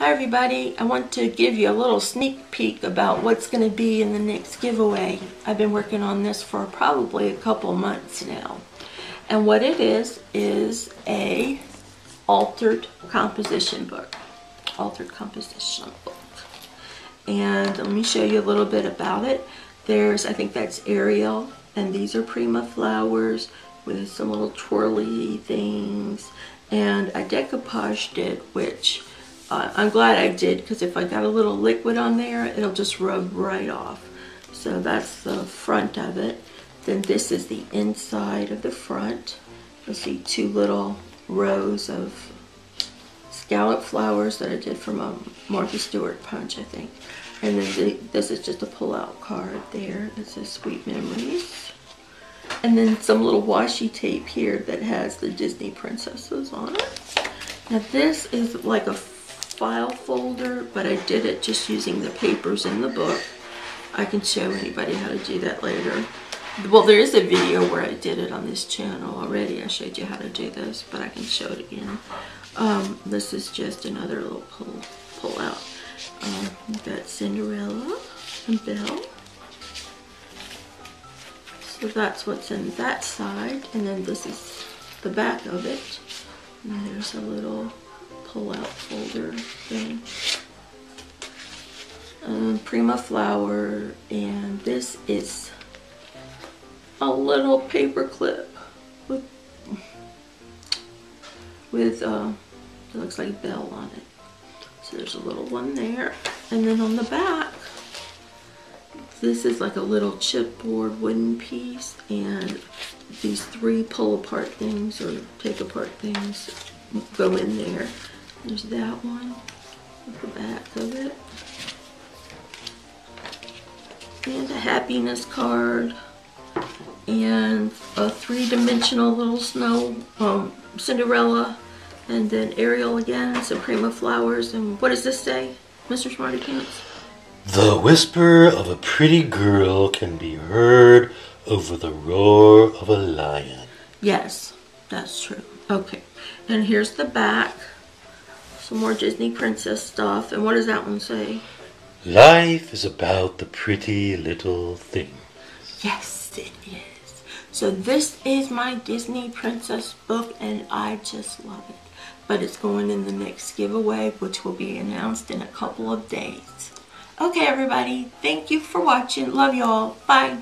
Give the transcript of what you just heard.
Hi everybody, I want to give you a little sneak peek about what's going to be in the next giveaway. I've been working on this for probably a couple months now. And what it is, is a altered composition book. Altered composition book. And let me show you a little bit about it. There's, I think that's Ariel, and these are Prima flowers with some little twirly things. And I decoupaged it, which uh, I'm glad I did because if I got a little liquid on there, it'll just rub right off. So that's the front of it. Then this is the inside of the front. You'll see two little rows of scallop flowers that I did from a Martha Stewart punch, I think. And then the, this is just a pull-out card there. This says Sweet Memories. And then some little washi tape here that has the Disney princesses on it. Now this is like a file folder, but I did it just using the papers in the book. I can show anybody how to do that later. Well, there is a video where I did it on this channel already. I showed you how to do this, but I can show it again. Um, this is just another little pull, pull out. Um, we've got Cinderella and Belle. So that's what's in that side. And then this is the back of it. And there's a little pull-out folder thing. Um, Prima flower, and this is a little paper clip with with uh, it looks like Belle on it. So there's a little one there, and then on the back, this is like a little chipboard wooden piece, and these three pull apart things or take apart things go in there. There's that one with the back of it. And a happiness card. And a three-dimensional little snow um, Cinderella. And then Ariel again, some Prima flowers. And what does this say, Mr. Smarty Pants? The whisper of a pretty girl can be heard over the roar of a lion. Yes, that's true. Okay, and here's the back. Some more Disney princess stuff. And what does that one say? Life is about the pretty little thing. Yes, it is. So this is my Disney princess book and I just love it. But it's going in the next giveaway, which will be announced in a couple of days. Okay, everybody. Thank you for watching. Love you all. Bye.